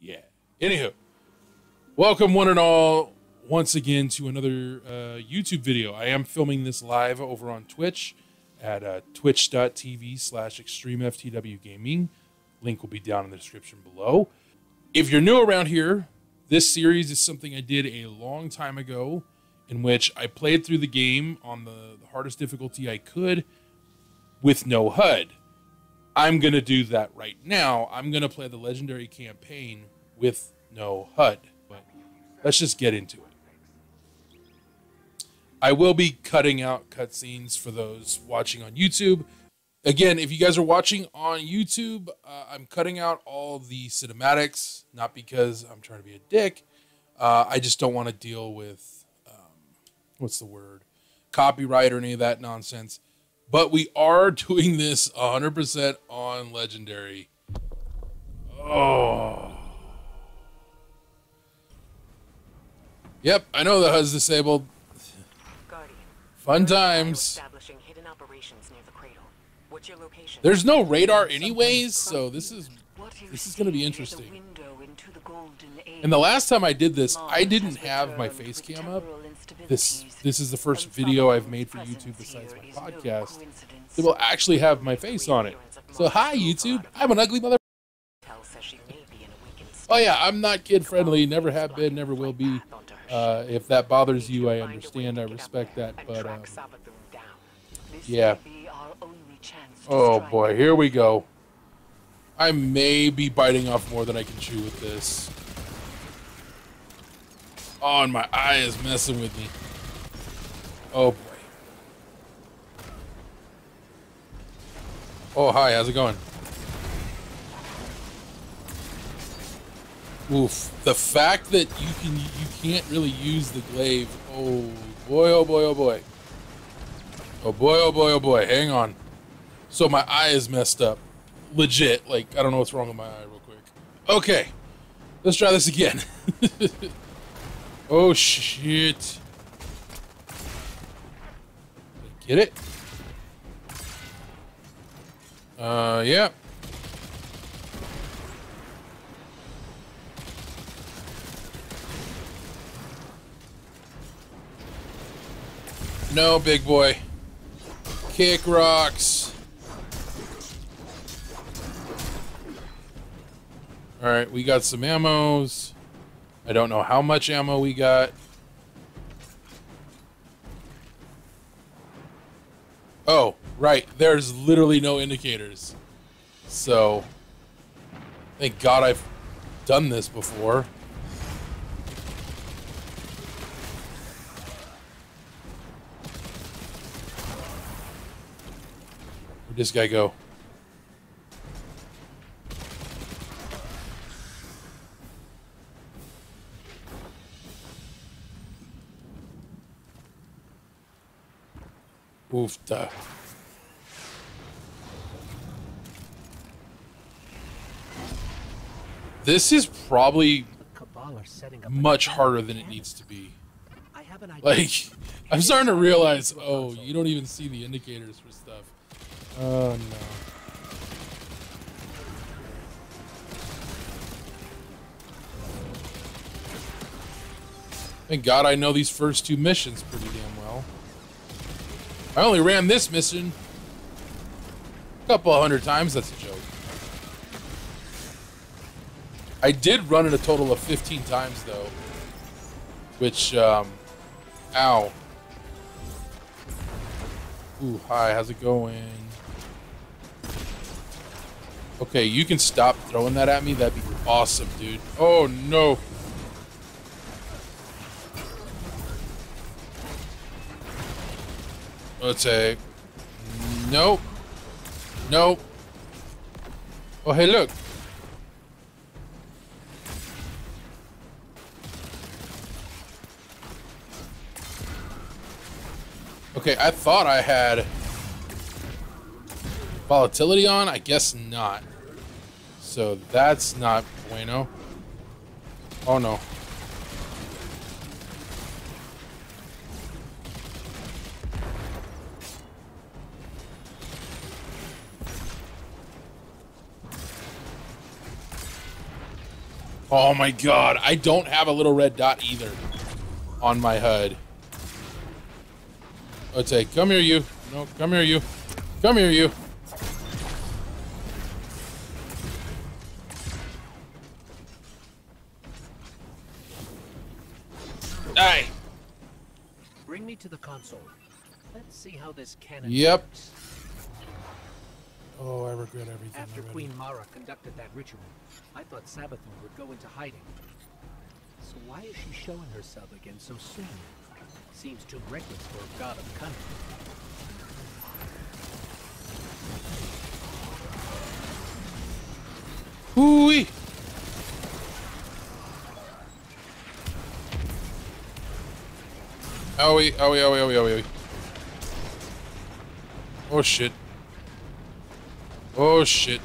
Yeah. Anywho, welcome one and all once again to another uh, YouTube video. I am filming this live over on Twitch at uh, twitch.tv slash extremeftw gaming. Link will be down in the description below. If you're new around here, this series is something I did a long time ago in which I played through the game on the, the hardest difficulty I could with no HUD. I'm going to do that right now. I'm going to play the legendary campaign with no HUD. But let's just get into it. I will be cutting out cutscenes for those watching on YouTube. Again, if you guys are watching on YouTube, uh, I'm cutting out all the cinematics, not because I'm trying to be a dick. Uh, I just don't want to deal with, um, what's the word, copyright or any of that nonsense. But we are doing this 100% on Legendary. Oh. Yep, I know the HUD's disabled. Guardian. Fun times. Establishing hidden operations near the cradle. What's your location? There's no radar anyways, so this is this is gonna be see is a interesting. window into the golden age. And the last time I did this, I didn't have my face cam up. This. This is the first video I've made for YouTube besides my podcast. It will actually have my face on it. So hi YouTube, I'm an ugly mother. Tell says she may be in a weakened state. Oh yeah, I'm not kid friendly, never have been, never will be. Uh, if that bothers you, I understand, I respect that, but um, yeah. Oh boy, here we go. I may be biting off more than I can chew with this. Oh, and my eye is messing with me. Oh boy. Oh hi, how's it going? Oof. The fact that you can you can't really use the glaive. Oh boy, oh boy, oh boy. Oh boy, oh boy, oh boy. Hang on. So my eye is messed up. Legit. Like, I don't know what's wrong with my eye real quick. Okay. Let's try this again. oh shit. Get it? Uh yeah. No, big boy. Kick rocks. Alright, we got some ammos. I don't know how much ammo we got. Right. There's literally no indicators. So, thank God I've done this before. Where'd this guy go? Oofta. This is probably setting up much harder than it needs to be. I have an idea. Like, I'm starting to realize, oh, you don't even see the indicators for stuff. Oh, no. Thank God I know these first two missions pretty damn well. I only ran this mission a couple of hundred times, that's a joke. I did run it a total of 15 times, though. Which, um, ow. Ooh, hi, how's it going? Okay, you can stop throwing that at me. That'd be awesome, dude. Oh, no. Let's say, nope, nope. Oh, hey, look. Okay, I thought I had volatility on. I guess not. So that's not bueno. Oh no. Oh my god, I don't have a little red dot either on my HUD. Let's say, come here, you. No, come here, you. Come here, you. Die. Bring me to the console. Let's see how this cannon Yep. works. Oh, I regret everything. After already. Queen Mara conducted that ritual, I thought Savathûn would go into hiding. So why is she showing herself again so soon? Seems too reckless for a god of cunning. Hooey. Owie, owie, owie, owie, owie, owie. Oh shit. Oh shit.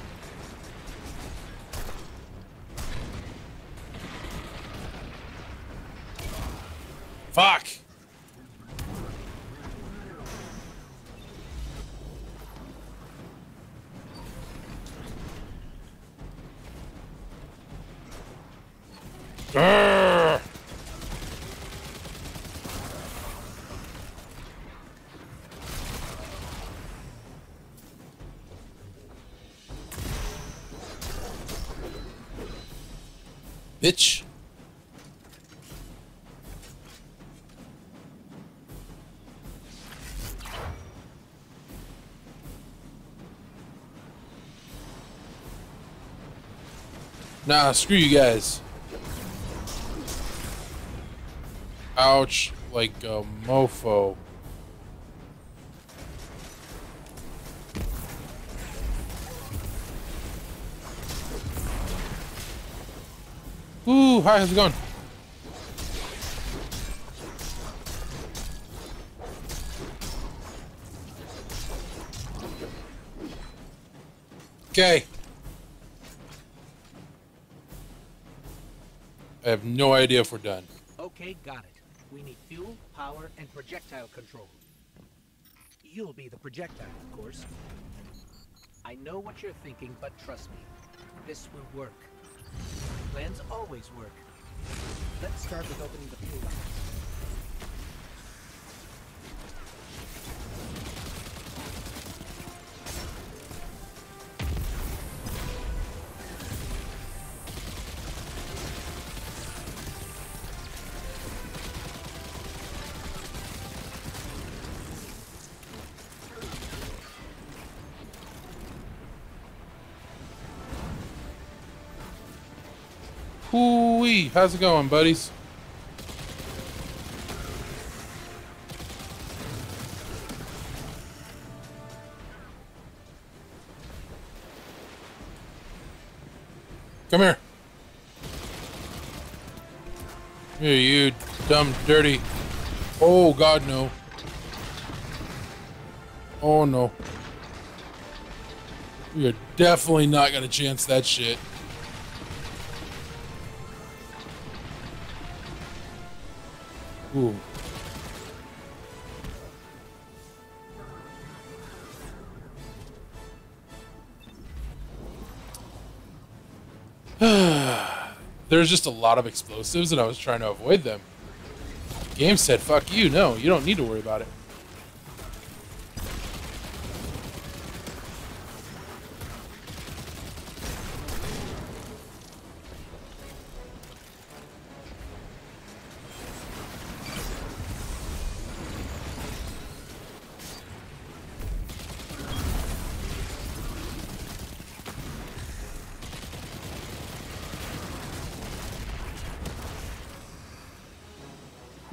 Fuck. Bitch. Nah, screw you guys. Ouch, like a mofo. Hi, how's it going? Okay. I have no idea if we're done. Okay, got it. We need fuel, power, and projectile control. You'll be the projectile, of course. I know what you're thinking, but trust me, this will work. Plans always work. Let's start with opening the fuel lines. Hoo-wee, how's it going, buddies? Come here. Here, you dumb, dirty. Oh, God, no. Oh, no. Are definitely not going to chance that shit. Ooh. There's just a lot of explosives, and I was trying to avoid them. Game said, fuck you, no, you don't need to worry about it.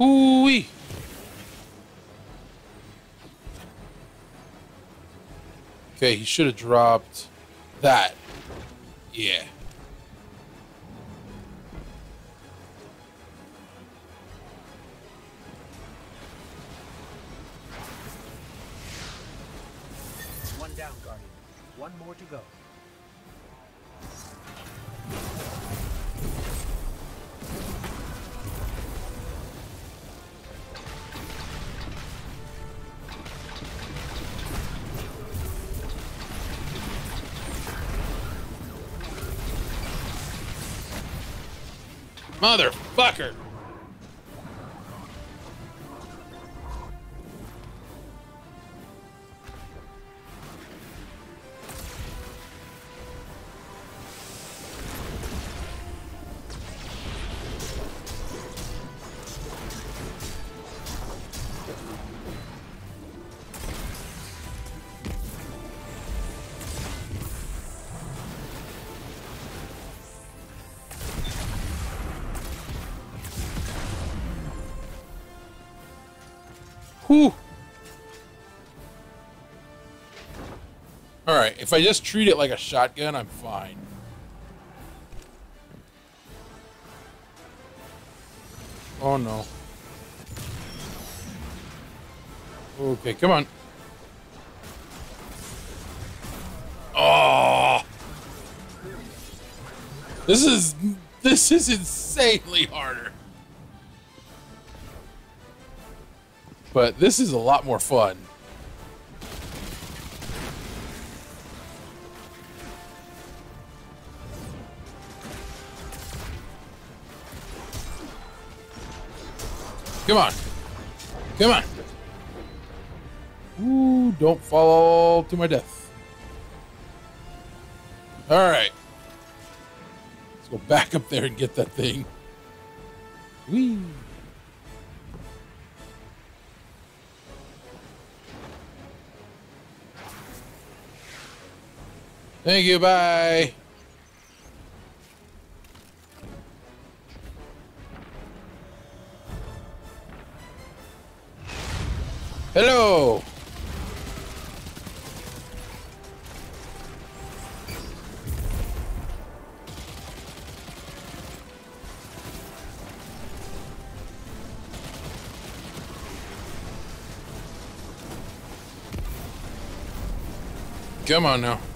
Hooey. Okay, he should have dropped that. Yeah. One down, Guardian. One more to go. Motherfucker! Whew. All right, if I just treat it like a shotgun, I'm fine. Oh no. Okay, come on. Oh. This is this is insanely harder. But this is a lot more fun. Come on. Come on. Ooh, don't fall to my death. All right. Let's go back up there and get that thing. Whee. Thank you. Bye. Hello. Come on now.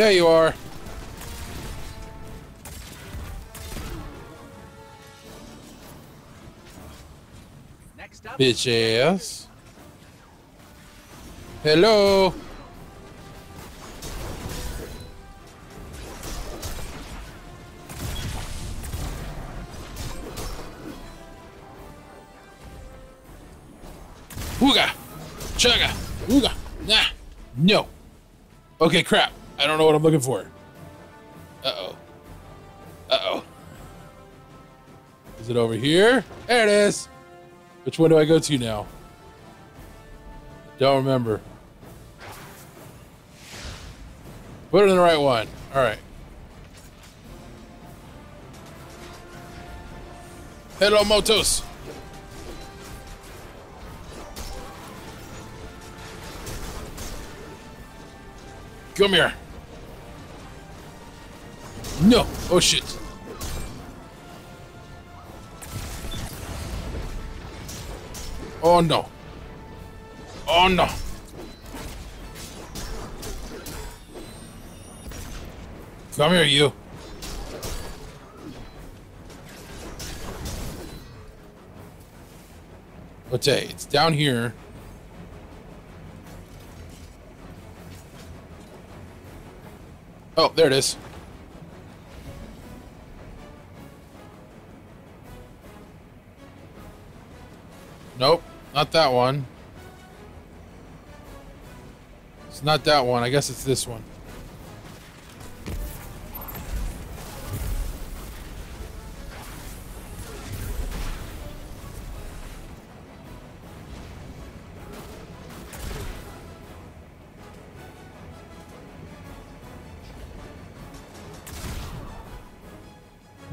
There you are. Next up, Bitch ass. Hello. Ooga. Chugga. Ooga. Nah. No. Okay, crap. I don't know what I'm looking for. Uh-oh. Uh-oh. Is it over here? There it is. Which one do I go to now? Don't remember. Put it in the right one. All right. Hello, Motos. Come here. No. Oh, shit. Oh, no. Oh, no. Come here, you. Okay, it's down here. Oh, there it is. Not that one. It's not that one. I guess it's this one.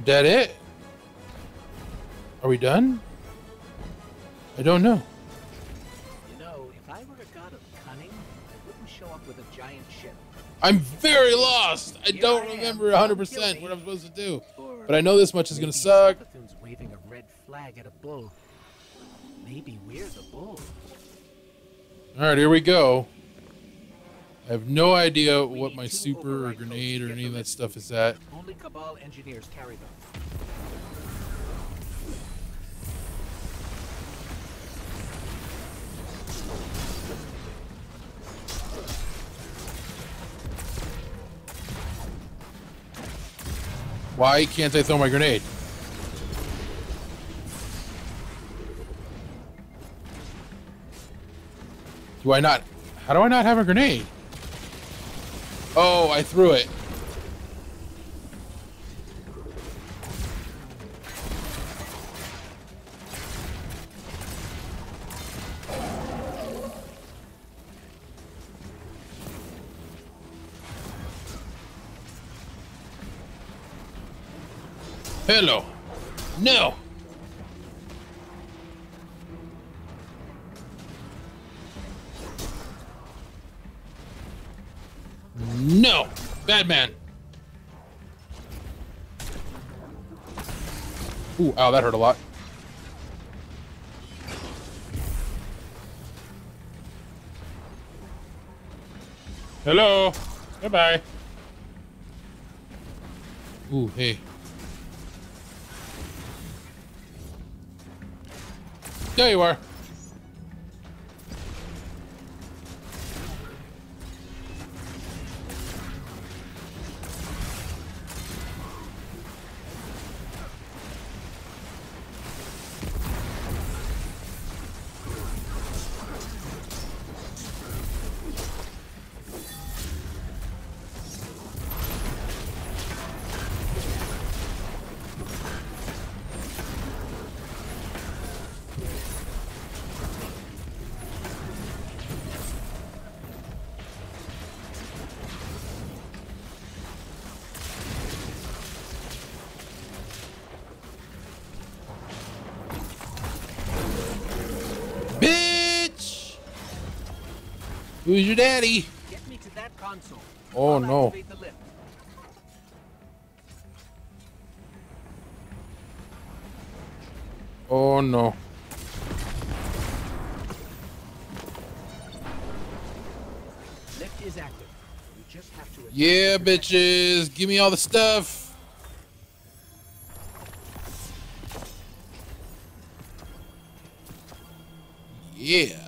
That it? Are we done? I don't know. Giant ship. I'm very lost. I Here don't I remember 100% what I'm supposed to do. But I know this much is going to suck. Waving a red flag at a bull. Maybe we're the bull. All right, here we go. I have no idea what my super or grenade or any of that stuff is at. Only Cabal engineers carry them. Why can't I throw my grenade? Do I not? How do I not have a grenade? Oh, I threw it. Hello. No. No. Bad man. Ooh, ow, that hurt a lot. Hello. Goodbye. Ooh, hey. There you are. Who's your daddy? Get me to that console. Oh, I'll no. activate the lift. Oh no. Lift is active. We just have to. Yeah, bitches. Give me all the stuff. Yeah.